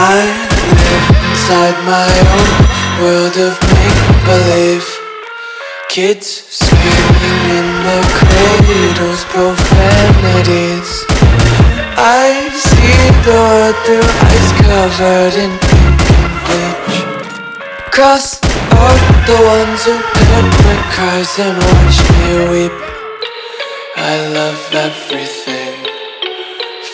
inside my own world of make-believe. Kids screaming in their cradles, profanities. I see the world through eyes covered in pink and bleach. Cross out the ones who heard my cries and watched me weep. I love everything